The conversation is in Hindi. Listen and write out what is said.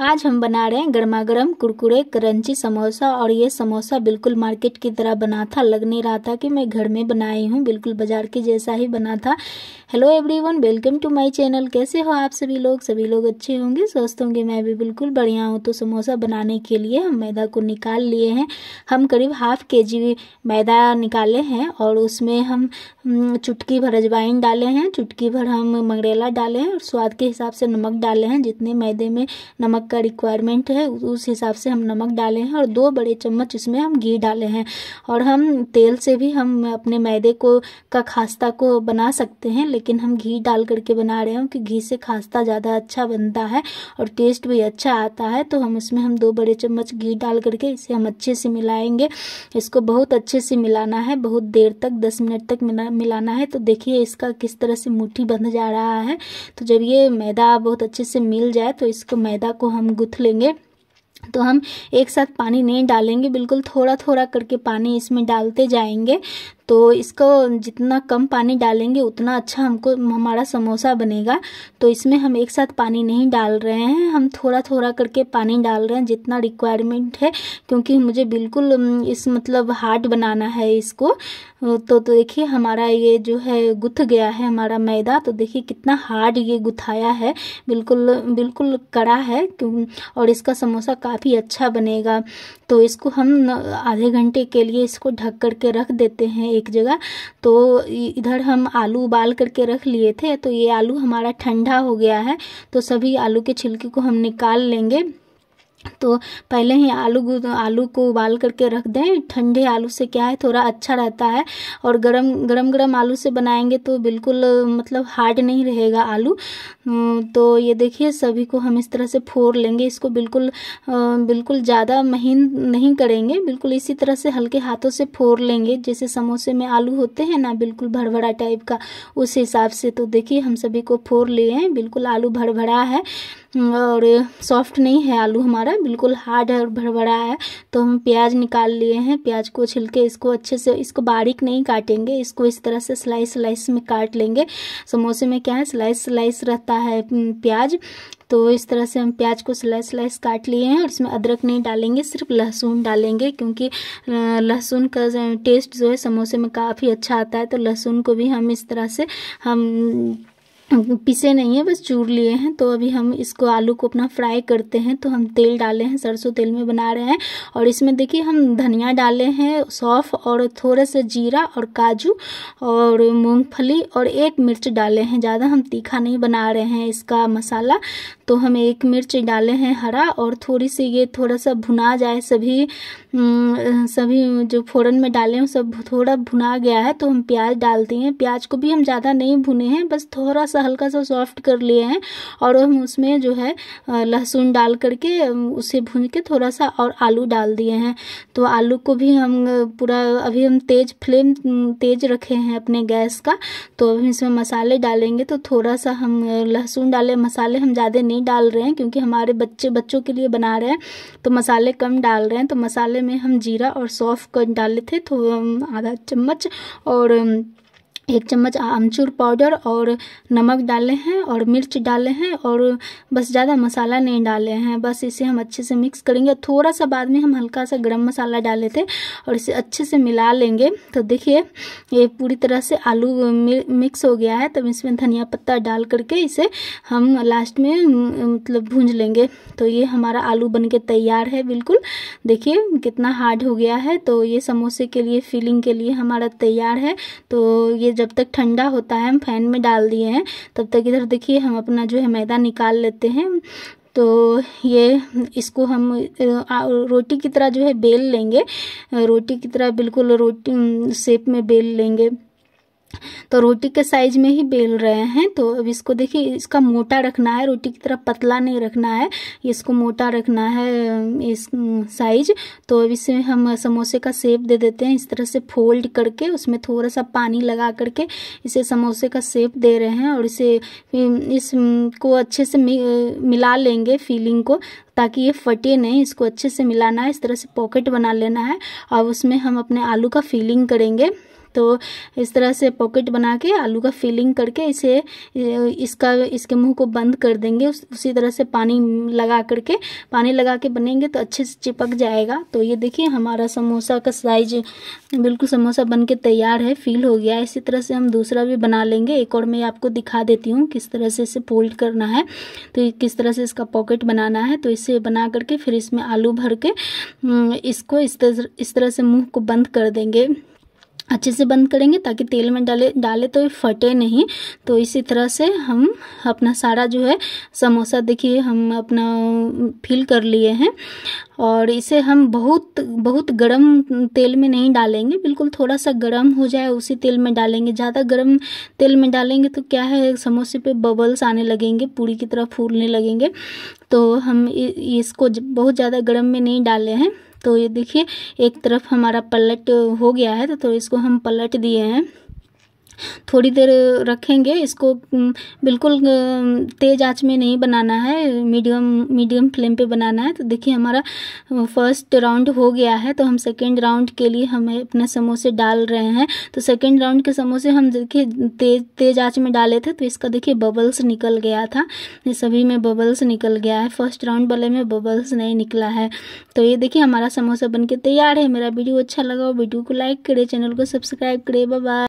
आज हम बना रहे हैं गर्मा गर्म कुरकुरे, करंची समोसा और ये समोसा बिल्कुल मार्केट की तरह बना था। लग नहीं रहा था कि मैं घर में बनाई हूँ, बिल्कुल बाज़ार के जैसा ही बना था। Hello everyone welcome to my channel कैसे हो आप सभी लोग? सभी लोग अच्छे होंगे, स्वस्थ होंगे। मैं भी बिल्कुल बढ़िया हूँ। तो समोसा बनाने के लिए हम मैदा को निकाल लिए हैं। हम करीब हाफ़ के जी मैदा निकाले हैं और उसमें हम चुटकी भर अजवाइन डाले हैं। चुटकी भर हम मंगरेला डाले हैं और स्वाद के हिसाब से नमक डाले हैं। जितने मैदे में नमक का रिक्वायरमेंट है उस हिसाब से हम नमक डाले हैं और दो बड़े चम्मच इसमें हम घी डाले हैं और हम तेल से भी हम अपने मैदे को, का खास्ता को बना सकते हैं, लेकिन हम घी डाल करके बना रहे हैं कि घी से खास्ता ज़्यादा अच्छा बनता है और टेस्ट भी अच्छा आता है तो हम उसमें हम दो बड़े चम्मच घी डाल करके इसे हम अच्छे से मिलाएँगे। इसको बहुत अच्छे से मिलाना है, बहुत देर तक, दस मिनट तक मिलाना है तो देखिए इसका किस तरह से मुट्ठी बंध जा रहा है। तो जब ये मैदा बहुत अच्छे से मिल जाए तो इसको मैदा को हम गुथ लेंगे। तो हम एक साथ पानी नहीं डालेंगे, बिल्कुल थोड़ा थोड़ा करके पानी इसमें डालते जाएँगे। तो इसको जितना कम पानी डालेंगे, उतना अच्छा हमको, हमारा समोसा बनेगा। तो इसमें हम एक साथ पानी नहीं डाल रहे हैं। हम थोड़ा थोड़ा करके पानी डाल रहे हैं, जितना रिक्वायरमेंट है, क्योंकि मुझे बिल्कुल इस मतलब हार्ड बनाना है इसको। तो तो देखिए, हमारा ये जो है, गुथ गया है हमारा मैदा। तो देखिए, कितना हार्ड ये गुथाया है। बिल्कुल बिल्कुल कड़ा है और इसका समोसा काफ़ी अच्छा बनेगा। तो इसको हम आधे घंटे के लिए इसको ढक करके रख देते हैं एक जगह। तो इधर हम आलू उबाल करके रख लिए थे तो ये आलू हमारा ठंडा हो गया है तो सभी आलू के छिलके को हम निकाल लेंगे। तो पहले ही आलू आलू को उबाल करके रख दें। ठंडे आलू से क्या है, थोड़ा अच्छा रहता है। और गरम गरम गरम आलू से बनाएँगे तो बिल्कुल मतलब हार्ड नहीं रहेगा आलू। तो ये देखिए, सभी को हम इस तरह से फोड़ लेंगे। इसको बिल्कुल बिल्कुल ज़्यादा महीन नहीं करेंगे। बिल्कुल इसी तरह से हल्के हाथों से फोड़ लेंगे। जैसे समोसे में आलू होते हैं ना, बिल्कुल भरभरा टाइप का, उस हिसाब से। तो देखिए, हम सभी को फोड़ लिए हैं। बिल्कुल आलू भरभरा है। और सॉफ्ट नहीं है आलू हमारा, बिल्कुल हार्ड है और भरभरा है। तो हम प्याज निकाल लिए हैं, प्याज को छिलके इसको अच्छे से, इसको बारीक नहीं काटेंगे, इसको इस तरह से स्लाइस स्लाइस में काट लेंगे। समोसे में क्या है स्लाइस स्लाइस रहता है प्याज। तो इस तरह से हम प्याज को स्लाइस स्लाइस काट लिए हैं और इसमें अदरक नहीं डालेंगे, सिर्फ़ लहसुन डालेंगे क्योंकि लहसुन का टेस्ट जो है समोसे में काफ़ी अच्छा आता है। तो लहसुन को भी हम इस तरह से हम पीसे नहीं है, बस चूर लिए हैं। तो अभी हम इसको आलू को अपना फ्राई करते हैं। तो हम तेल डाले हैं, सरसों तेल में बना रहे हैं। और इसमें देखिए, हम धनिया डाले हैं, सौफ और थोड़ा सा जीरा और काजू और मूंगफली और एक मिर्च डाले हैं। ज़्यादा हम तीखा नहीं बना रहे हैं इसका मसाला। तो हम एक मिर्च डाले हैं हरा और थोड़ी सी ये थोड़ा सा भुना जाए, सभी सभी जो फ़ोरन में डाले हैं सब थोड़ा भुना गया है। तो हम प्याज डालते हैं। प्याज को भी हम ज़्यादा नहीं भुने हैं, बस थोड़ा सा हल्का सा सॉफ्ट कर लिए हैं और हम उसमें जो है लहसुन डाल करके उसे भून के थोड़ा सा और आलू डाल दिए हैं। तो आलू को भी हम पूरा, अभी हम तेज फ्लेम तेज रखे हैं अपने गैस का। तो अभी इसमें मसाले डालेंगे तो थोड़ा सा हम लहसुन डाले, मसाले हम ज़्यादा नहीं डाल रहे हैं क्योंकि हमारे बच्चे, बच्चों के लिए बना रहे हैं। तो मसाले कम डाल रहे हैं। तो मसाले में हम जीरा और सौफ डाले थे तो आधा चम्मच और एक चम्मच आमचूर पाउडर और नमक डाले हैं और मिर्च डाले हैं और बस ज़्यादा मसाला नहीं डाले हैं। बस इसे हम अच्छे से मिक्स करेंगे। थोड़ा सा बाद में हम हल्का सा गरम मसाला डाले थे और इसे अच्छे से मिला लेंगे। तो देखिए, ये पूरी तरह से आलू मिक्स हो गया है। तब इसमें धनिया पत्ता डाल करके इसे हम लास्ट में मतलब भूंज लेंगे। तो ये हमारा आलू बन के तैयार है बिल्कुल। देखिए, कितना हार्ड हो गया है। तो ये समोसे के लिए फिलिंग के लिए हमारा तैयार है। तो ये जब तक ठंडा होता है, हम फ़ैन में डाल दिए हैं, तब तक इधर देखिए, हम अपना जो है मैदा निकाल लेते हैं। तो ये, इसको हम रोटी की तरह जो है बेल लेंगे। रोटी की तरह बिल्कुल रोटी शेप में बेल लेंगे। तो रोटी के साइज़ में ही बेल रहे हैं तो अब इसको देखिए, इसका मोटा रखना है, रोटी की तरह पतला नहीं रखना है इसको मोटा रखना है, इस साइज़ तो अब इसे हम समोसे का सेप दे देते हैं, इस तरह से फोल्ड करके, उसमें थोड़ा सा पानी लगा करके इसे समोसे का सेप दे रहे हैं, और इसे इसको अच्छे से मिला लेंगे फीलिंग को, ताकि ये फटे नहीं, इसको अच्छे से मिलाना है, इस तरह से पॉकेट बना लेना है और उसमें हम अपने आलू का फीलिंग करेंगे। तो इस तरह से पॉकेट बना के आलू का फिलिंग करके इसे इसका इसके मुँह को बंद कर देंगे। उस, उसी तरह से पानी लगा करके पानी लगा के बनेंगे तो अच्छे से चिपक जाएगा। तो ये देखिए हमारा समोसा का साइज़ बिल्कुल समोसा बन के तैयार है फील हो गया। इसी तरह से हम दूसरा भी बना लेंगे। एक और मैं आपको दिखा देती हूँ किस तरह से इसे फोल्ड करना है। तो किस तरह से इसका पॉकेट बनाना है। तो इसे बना करके फिर इसमें आलू भर के इसको इस तरह इस तरह से मुँह को बंद कर देंगे। अच्छे से बंद करेंगे ताकि तेल में डाले डाले तो ये फटे नहीं। तो इसी तरह से हम अपना सारा जो है समोसा देखिए, हम अपना फिल कर लिए हैं। और इसे हम बहुत बहुत गरम तेल में नहीं डालेंगे, बिल्कुल थोड़ा सा गरम हो जाए उसी तेल में डालेंगे। ज़्यादा गरम तेल में डालेंगे तो क्या है, समोसे पे बबल्स आने लगेंगे, पूरी की तरह फूलने लगेंगे। तो हम इसको बहुत ज़्यादा गर्म में नहीं डाले हैं। तो ये देखिए एक तरफ़ हमारा पलट हो गया है तो, तो इसको हम पलट दिए हैं। थोड़ी देर रखेंगे। इसको बिल्कुल तेज़ आँच में नहीं बनाना है, मीडियम मीडियम फ्लेम पे बनाना है। तो देखिए, हमारा फ़र्स्ट राउंड हो गया है। तो हम सेकेंड राउंड के लिए हमें अपने समोसे डाल रहे हैं। तो सेकेंड राउंड के समोसे हम देखिए, तेज, तेज़ आँच में डाले थे। तो इसका देखिए, बबल्स निकल गया था। ये सभी में बबल्स निकल गया है। फ़र्स्ट राउंड वाले में बबल्स नहीं निकला है। तो ये देखिए, हमारा समोसा बन के तैयार है। मेरा वीडियो अच्छा लगा वीडियो को लाइक करे, चैनल को सब्सक्राइब करे। बाय